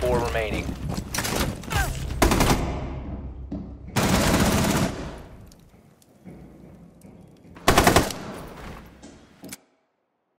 four remaining.